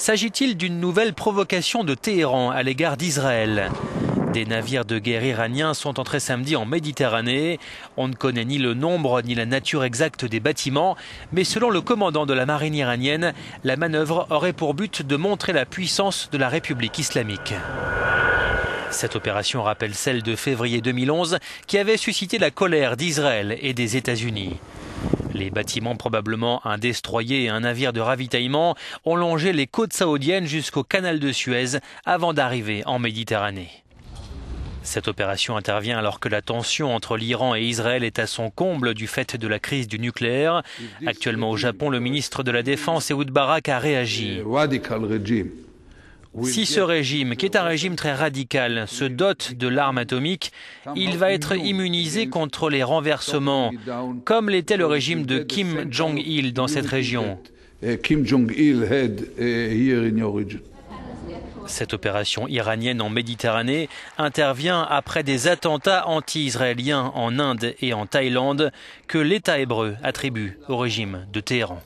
S'agit-il d'une nouvelle provocation de Téhéran à l'égard d'Israël? Des navires de guerre iraniens sont entrés samedi en Méditerranée. On ne connaît ni le nombre ni la nature exacte des bâtiments, mais selon le commandant de la marine iranienne, la manœuvre aurait pour but de montrer la puissance de la République islamique. Cette opération rappelle celle de février 2011 qui avait suscité la colère d'Israël et des États-Unis. Les bâtiments, probablement un destroyer et un navire de ravitaillement, ont longé les côtes saoudiennes jusqu'au canal de Suez avant d'arriver en Méditerranée. Cette opération intervient alors que la tension entre l'Iran et Israël est à son comble du fait de la crise du nucléaire. Actuellement au Japon, le ministre de la Défense, Ehud Barak, a réagi. Si ce régime, qui est un régime très radical, se dote de l'arme atomique, il va être immunisé contre les renversements, comme l'était le régime de Kim Jong-il dans cette région. Cette opération iranienne en Méditerranée intervient après des attentats anti-israéliens en Inde et en Thaïlande que l'État hébreu attribue au régime de Téhéran.